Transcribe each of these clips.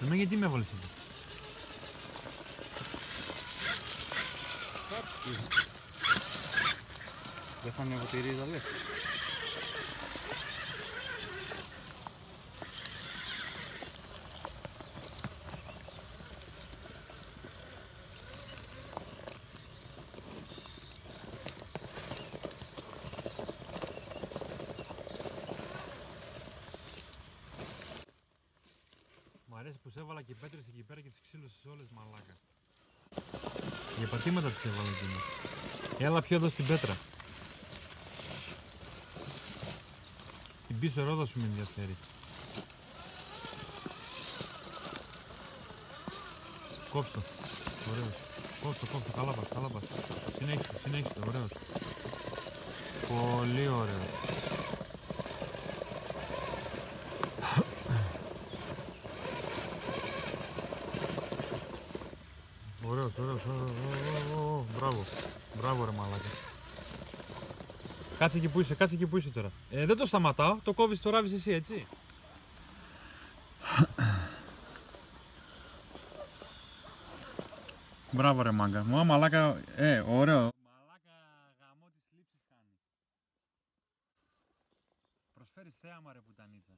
Εμένα γιατί με έβαλες εδώ; Δεν θα είναι βοτηρίδα λες. Μ' αρέσει που σε έβαλα και πέτρες εκεί πέρα και τις ξύλωσες όλες μαλάκα. Για πατήματα τις έβαλα εκείνη. Έλα πιο εδώ στην πέτρα. Την πίσω ρόδα σου με ενδιαφέρει. Κόψτε το. Ωραίος. Κόψτε το, κόψτε το. Καλά πας, καλά πας. Συνέχιστε, συνέχιστε. Ωραίος. Πολύ ωραίος. Ωραίος, ωραίος, ωραίος, ω, ω, ω, μπράβο, μπράβο ρε μαλάκα. Κάτσε εκεί που είσαι, κάτσε εκεί που είσαι τώρα. Ε, δεν το σταματάω, το κόβεις, το ράβεις εσύ, έτσι. Μπράβο ρε μάγκα. Μου μαλάκα, ε, ωραίο. Μαλάκα γαμό τις λήψεις κάνει. Προσφέρεις θέαμα ρε πουτανίτσα.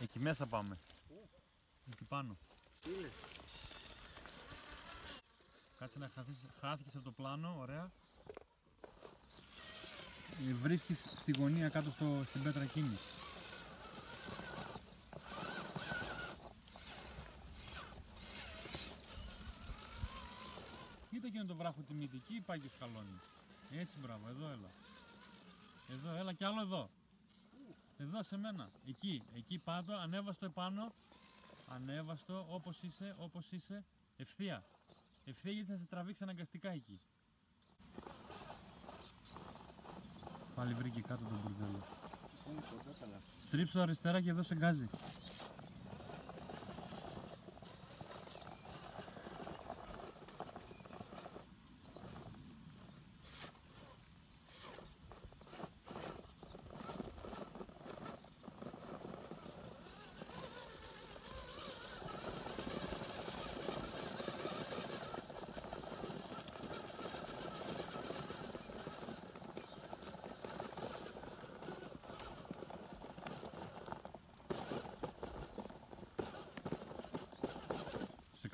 Εκεί μέσα πάμε. Εκεί πάνω. Κάτσε να χαθείς, χάθηκες από το πλάνο, ωραία. Ε, Βρίσκεις στη γωνία κάτω στο, στην πέτρα εκείνη. Κοίτα εκείνο το βράχο τη μύτη, εκεί πάει και σκαλώνει. Έτσι μπράβο, εδώ έλα. Εδώ, έλα κι άλλο εδώ. Εδώ σε μένα. Εκεί, εκεί πάντο, ανέβαστο επάνω. Ανέβαστο, όπως είσαι, όπως είσαι. Ευθεία. Ευθεία γιατί θα σε τραβήξει αναγκαστικά εκεί. Πάλι βρήκε κάτω τον μπουρδέλο. Στρίψω αριστερά και εδώ σε γκάζει.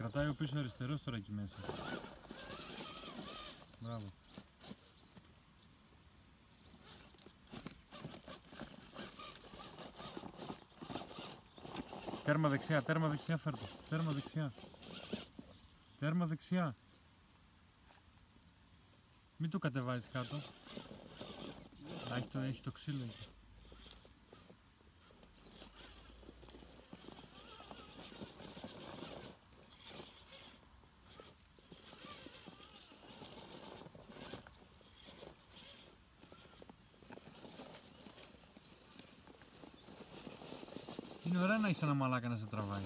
Κρατάει ο πίσω αριστερός τώρα εκεί μέσα. Μπράβο. Τέρμα δεξιά, τέρμα δεξιά φέρτο. Τέρμα δεξιά. Τέρμα δεξιά. Μην το κατεβάζεις κάτω. Α, έχει το, έχει το ξύλο εκεί. Είναι ωραία να έχεις ένα μαλάκα να σε τραβάει.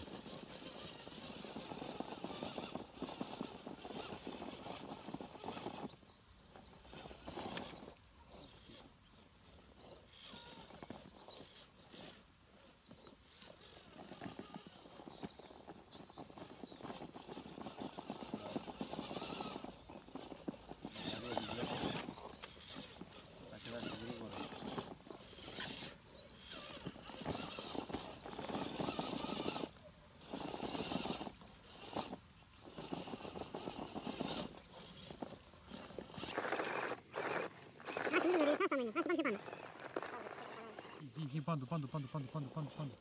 Εκεί, εκεί, πάντο, πάντο, πάντο, πάντο, πάντο, πάντο, πάντο.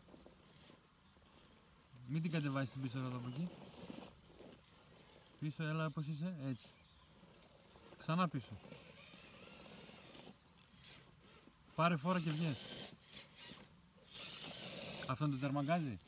Μην την κατεβάσεις την πίσω ρόδα από εκεί. Πίσω, έλα όπως είσαι, έτσι. Ξανά πίσω. Πάρε φόρα και βγες. Αυτό είναι το τερμαγκάζι;